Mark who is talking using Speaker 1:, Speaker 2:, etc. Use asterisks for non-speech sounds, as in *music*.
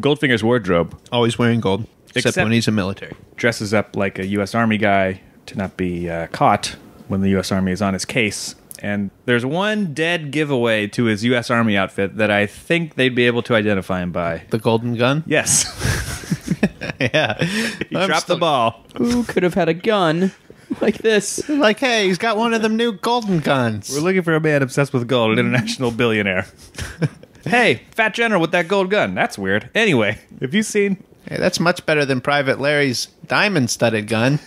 Speaker 1: Goldfinger's wardrobe
Speaker 2: Always wearing gold, except,
Speaker 1: Except-
Speaker 2: when he's in military.
Speaker 1: dresses up like a U.S. Army guy to not be uh, caught when the U.S. Army is on his case. And there's one dead giveaway to his U.S. Army outfit that I think they'd be able to identify him by.
Speaker 2: The golden gun.
Speaker 1: Yes, *laughs* *laughs*
Speaker 2: yeah,
Speaker 1: he dropped the ball.
Speaker 3: Who could have had a gun like this?
Speaker 2: Like, hey, he's got one of them new golden guns.
Speaker 1: We're looking for a man obsessed with gold, an international billionaire. *laughs* hey, fat general with that gold gun. That's weird. Anyway, have you seen?
Speaker 2: Hey, that's much better than Private Larry's diamond-studded gun.